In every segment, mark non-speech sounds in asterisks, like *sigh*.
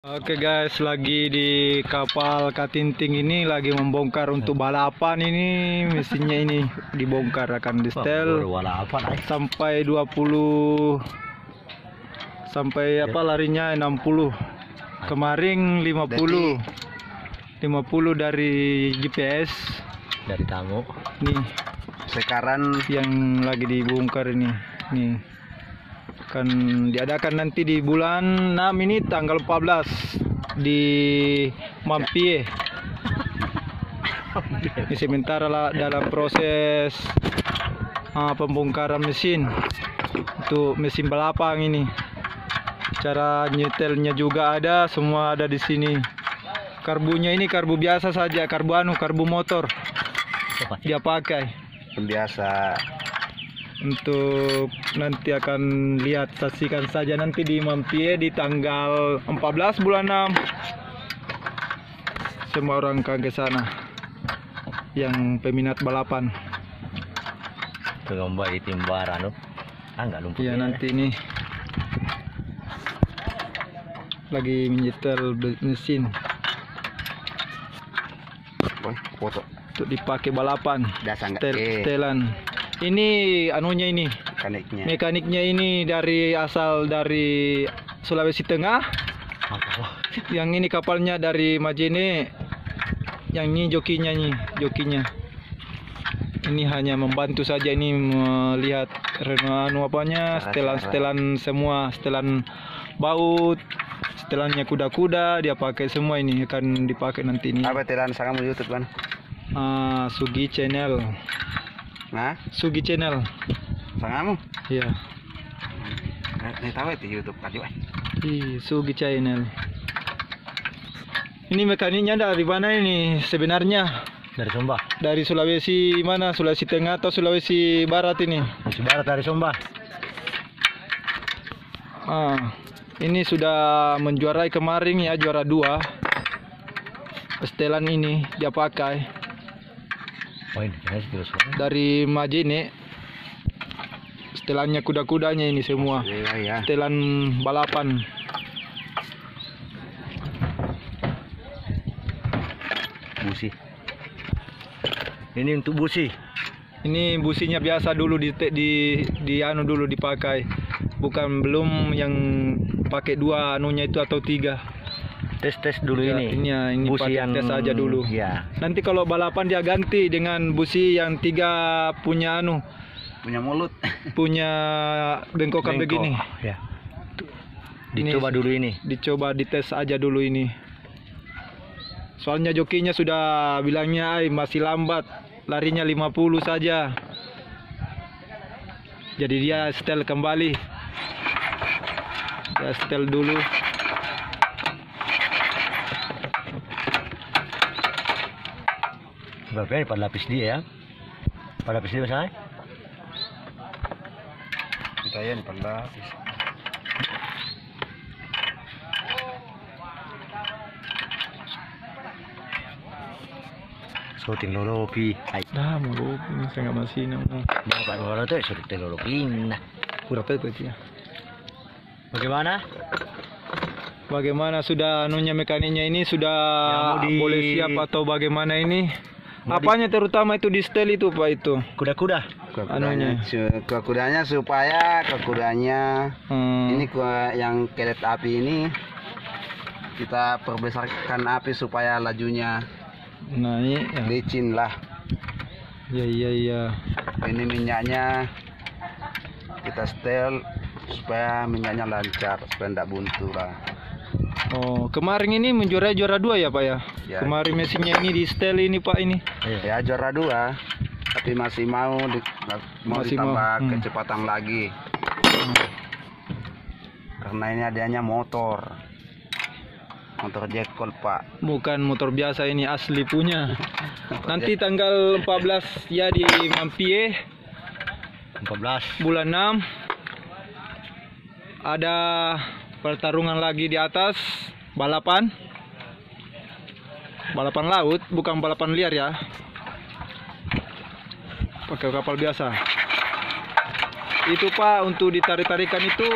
Oke guys, lagi di kapal Katinting ini lagi membongkar untuk balapan ini. Mesinnya ini dibongkar akan di setel lah. sampai 20 sampai apa larinya 60 kemarin 50 50 dari GPS Dari tamu. nih. Sekarang yang lagi dibongkar ini. Nih akan diadakan nanti di bulan 6 ini tanggal 14 di Mampie ini sementara lah dalam proses ah, pembongkaran mesin untuk mesin balapan ini. Cara nyetelnya juga ada semua ada di sini. Karbunya ini karbu biasa saja karbu anu karbu motor. Dia pakai. Biasa untuk nanti akan lihat saksikan saja nanti di Mampie di tanggal 14 bulan 6 semua orang ke sana. Yang peminat balapan. Lomba di timbar anu. Ah enggak lumpur. ya. nanti ini. Lagi menyetel mesin. Foto. Untuk dipakai balapan. Dasar nggak Setel, eh setelan ini anunya ini. Mekaniknya. Mekaniknya ini dari asal dari Sulawesi Tengah. Yang ini kapalnya dari Majene. Yang ini jokinya nih jokinya. Ini hanya membantu saja ini melihat anu apanya setelan-setelan semua setelan baut setelannya kuda-kuda dia pakai semua ini akan dipakai nanti ini. Apa telan sangamu YouTube kan Ah, Sugi Channel nah? Sugi Channel. Sangamu ya ini tahu itu YouTube kan juga Ih, Sugi Channel. Ini mekaniknya dari mana ini sebenarnya? Dari Sumba. dari Sulawesi mana? Sulawesi Tengah atau Sulawesi Barat ini? Masih barat dari Sumba. ah ini sudah menjuarai kemarin ya juara dua. Setelan ini dia pakai Oh ini dari Majene setelannya kuda-kudanya ini semua. Ya. Setelan balapan. Busi. Ini untuk busi. ini businya biasa dulu di di di anu dulu dipakai. Bukan belum yang pakai dua anunya itu atau tiga Tes tes dulu Ya, ini. ini ya, ini busi pakai tes aja dulu. Ya. nanti kalau balapan dia ganti dengan busi yang tiga punya anu punya mulut *laughs* punya bengkokan Bengkok. begini Ya. Ini- Dicoba dulu ini. dicoba dites aja dulu ini soalnya jokinya sudah bilangnya ay masih lambat larinya 50 saja jadi dia setel kembali dia setel dulu Berapa ini? Pada lapis dia ya. Pada lapis dia misalnya. kita ya ini pernah So teknologi. Ay, dah mau saya nggak masih nama dapat orang tuh sudah teknologi. Nah, berapa itu ya bagaimana? bagaimana sudah anunya mekaniknya ini sudah Ya, di- boleh siap atau bagaimana ini apanya terutama itu di setel itu pak itu Kuda-kuda. kekudanya su- kekudanya supaya kekudanya Hmm. ini yang kelet api ini kita perbesarkan api supaya lajunya naik ya. licin lah Ya iya iya. ini minyaknya kita setel supaya minyaknya lancar supaya tidak buntu lah Oh, kemarin ini menjuarai juara dua ya Pak ya? Ya. Kemarin mesinnya ini di setel ini Pak ini. Ya juara dua tapi masih mau di, mau Masih mau, ditambah hmm. kecepatan lagi karena ini adanya motor motor jekol pak Bukan motor biasa ini asli punya. *laughs* Nanti tanggal 14 ya di Mampie 14. bulan 6 ada pertarungan lagi di atas balapan balapan laut bukan balapan liar ya pakai kapal biasa itu pak untuk ditarik tarikan itu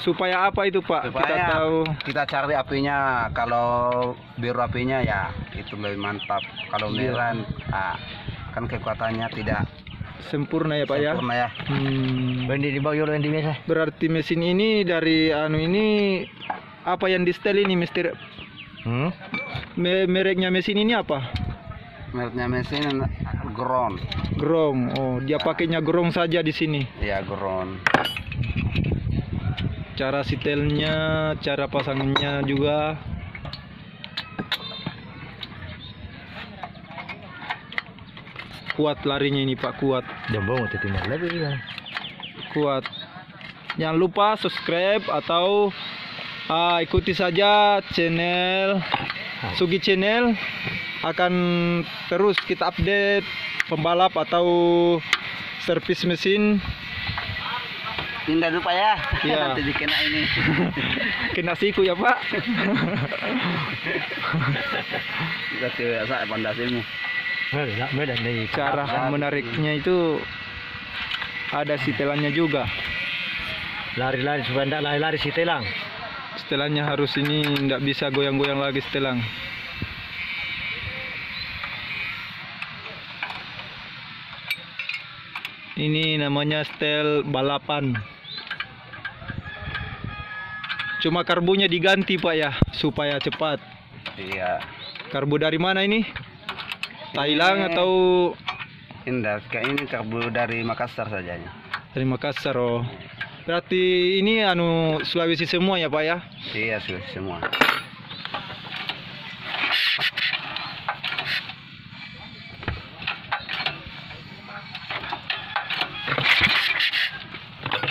supaya apa itu Pak? Kita Supaya tahu. kita cari apinya kalau biru apinya ya itu lebih mantap kalau Iya. merah ah, kan kekuatannya tidak Sempurna ya Pak ya. sempurna ya Hmm. Bendi di bawah yang di mesa. Berarti mesin ini dari anu ini apa yang di setel ini Mister Hmm? Me- mereknya mesin ini apa? mereknya mesin ground Grong. Oh, dia pakainya grong saja di sini. ya ground Cara setelnya, cara pasangannya juga. Kuat larinya ini Pak, kuat. Jombo mau tinggal lagi kan. kuat. Jangan lupa subscribe atau ah, ikuti saja channel Sugi Channel akan terus kita update pembalap atau servis mesin Indah lupa ya Iya. *laughs* nanti dikena ini *laughs* kena siku ya Pak *laughs* kita biasa pondasimu Cara menariknya itu ada setelannya juga. Lari-lari supaya tidak lari-lari si telang. setelannya harus ini tidak bisa goyang-goyang lagi setelang ini namanya setel balapan. Cuma karbunya diganti pak ya supaya cepat. Iya. Karbu dari mana ini Thailand Ini- atau Indah kayak ini karbu dari Makassar saja dari Makassar oh. Berarti ini anu Sulawesi semua ya pak ya? Iya sudah semua.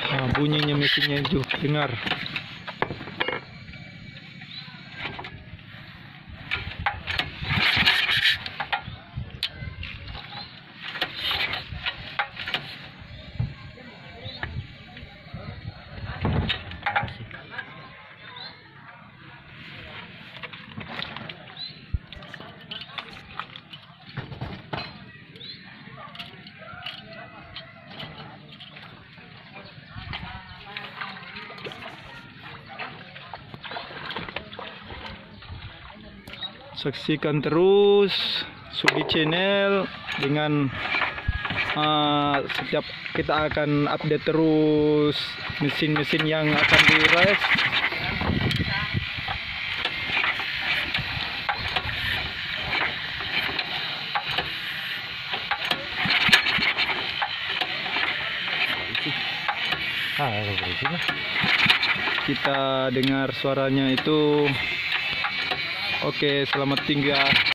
Nah, bunyinya mesinnya itu dengar. Saksikan terus Sugi Channel dengan uh, setiap kita akan update terus mesin-mesin yang akan di race. Ah, lah. Kita dengar suaranya itu. Oke, selamat tinggal.